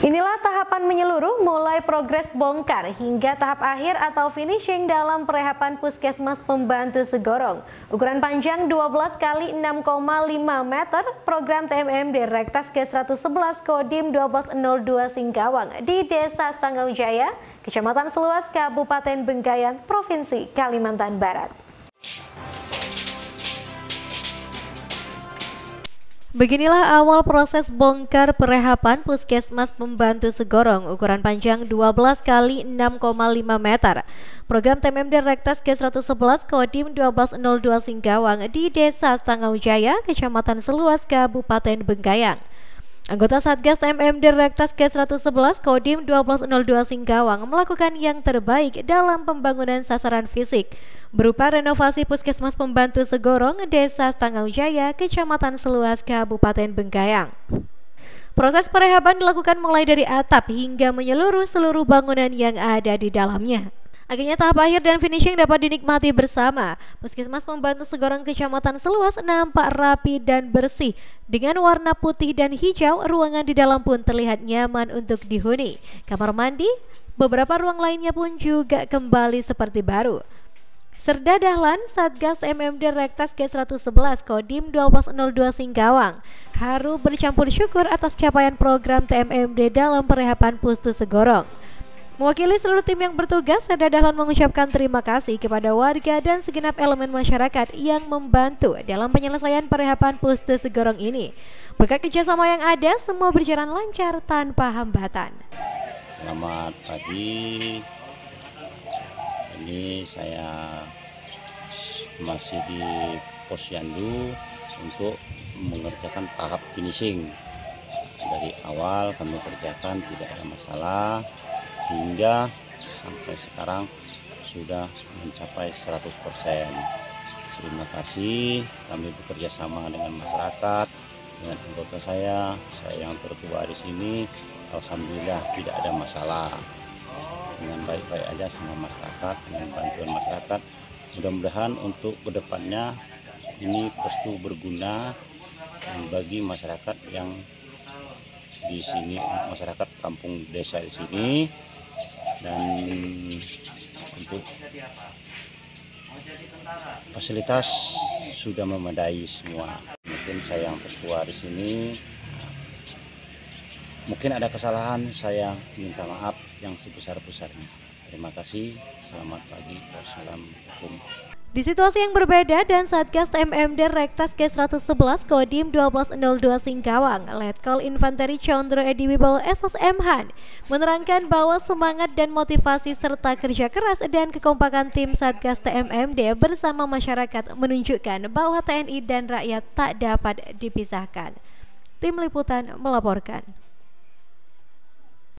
Inilah tahapan menyeluruh mulai progres bongkar hingga tahap akhir atau finishing dalam perehapan Puskesmas Pembantu Segorong. Ukuran panjang 12 kali 6,5 meter program TMM Rektas Ke-111 Kodim 1202 Singkawang di Desa Stangau Jaya, Kecamatan Seluas, Kabupaten Bengkayang, Provinsi Kalimantan Barat. Beginilah awal proses bongkar perehapan Puskesmas Pembantu Segorong ukuran panjang 12 kali 6,5 meter. Program TMMD Rektas K111 Kodim 1202 Singkawang di Desa Stangau Jaya, Kecamatan Seluas, Kabupaten Bengkayang. Anggota Satgas MMD Rektas K111 Kodim 1202 Singkawang melakukan yang terbaik dalam pembangunan sasaran fisik berupa renovasi Puskesmas Pembantu Segorong, Desa Stangau Jaya, Kecamatan Seluas, Kabupaten Bengkayang. Proses perehaban dilakukan mulai dari atap hingga menyeluruh seluruh bangunan yang ada di dalamnya. Akhirnya tahap akhir dan finishing dapat dinikmati bersama. Puskesmas Pembantu Segorong Kecamatan Seluas nampak rapi dan bersih. Dengan warna putih dan hijau, ruangan di dalam pun terlihat nyaman untuk dihuni. Kamar mandi, beberapa ruang lainnya pun juga kembali seperti baru. Serda Dahlan Satgas MMD Rektas K111 Kodim 1202 Singkawang haru bercampur syukur atas capaian program TMMD dalam perehapan Pustu Segorong. Mewakili seluruh tim yang bertugas, Sada Dahlan mengucapkan terima kasih kepada warga dan segenap elemen masyarakat yang membantu dalam penyelesaian perehapan Pustu Segorong ini. Berkat kerjasama yang ada, semua berjalan lancar tanpa hambatan. Selamat pagi. Ini saya masih di Posyandu untuk mengerjakan tahap finishing. Dari awal kami kerjakan tidak ada masalah hingga sampai sekarang sudah mencapai 100%. Terima kasih kami bekerja sama dengan masyarakat, dengan anggota saya, saya yang tertua di sini, Alhamdulillah tidak ada masalah. Dengan baik-baik aja sama masyarakat, dengan bantuan masyarakat. Mudah-mudahan untuk ke depannya ini pasti berguna bagi masyarakat yang di sini masyarakat kampung desa di sini dan untuk fasilitas sudah memadai semua. Mungkin saya yang tertua di sini, mungkin ada kesalahan, saya minta maaf yang sebesar-besarnya. Terima kasih, selamat pagi, wassalamualaikum. Di situasi yang berbeda dan Satgas MMD Rektas K111 Kodim 1202 Singkawang, Letkol Infanteri Condro Edi Wibowo SSM Han menerangkan bahwa semangat dan motivasi serta kerja keras dan kekompakan tim Satgas TMMD bersama masyarakat menunjukkan bahwa TNI dan rakyat tak dapat dipisahkan. Tim Liputan melaporkan.